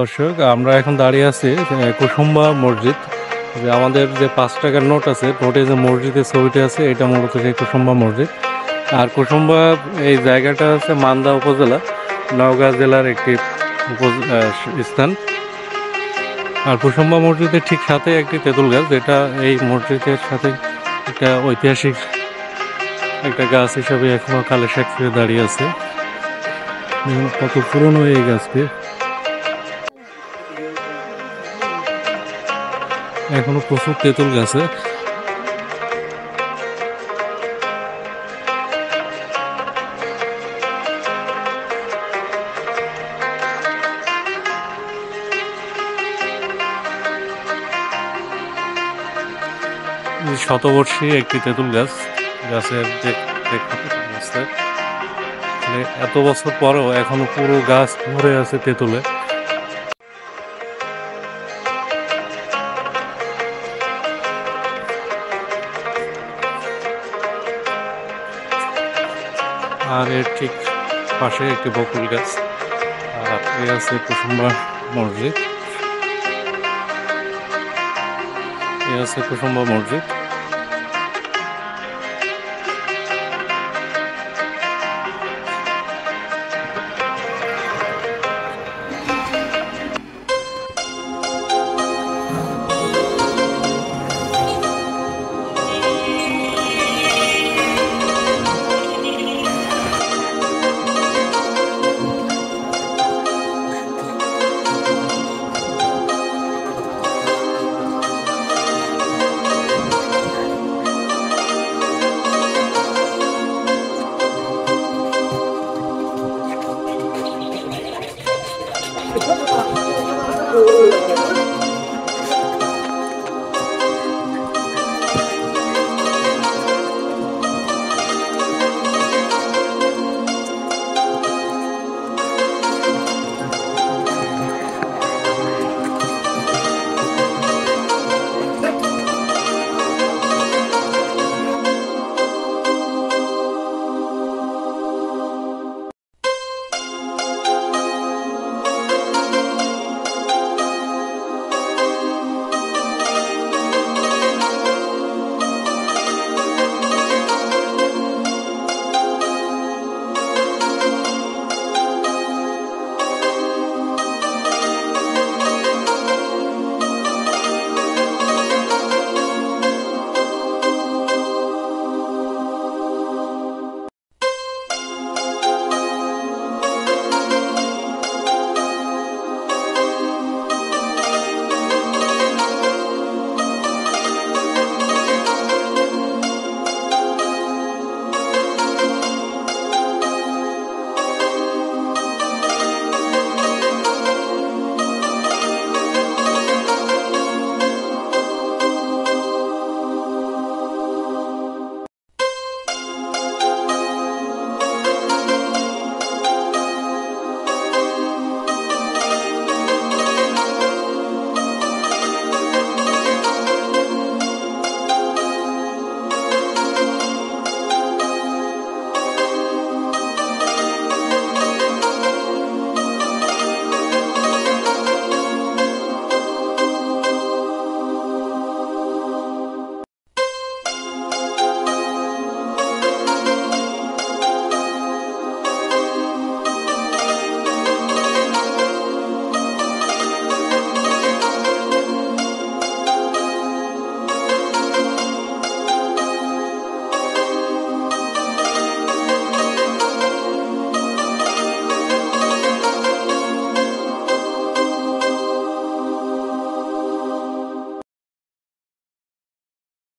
দর্শক, আমরা এখন দাঁড়িয়ে আছি কুসুম্বা মসজিদ। যে আমাদের যে পাঁচ টাকার নোট আছে, নোটে যে মসজিদের ছবিটা আছে, এটা মূলত সেই কুসুম্বা মসজিদ। আর কুসুম্বা, এই জায়গাটা হচ্ছে মান্দা উপজেলা, নওগাঁ জেলার একটি স্থান। আর কুসুম্বা মসজিদের ঠিক সাথে একটি তেঁতুল গাছ, যেটা এই মসজিদের সাথে একটা ঐতিহাসিক একটা গাছ হিসাবে এখনও কালে সাক্ষী দাঁড়িয়ে আছে। কত পুরনো এই গাছটি। এখনও প্রচুর তেঁতুল গাছে শতবর্ষী একটি তেঁতুল গাছ, গাছের মানে এত বছর পরেও এখনও পুরো গাছ ভরে আছে তেঁতুলে। আর এর ঠিক পাশে একটি বকুল গাছ। আর এ আছে কুসুম্বা মসজিদ। এ আছে কুসুম্বা মসজিদ। か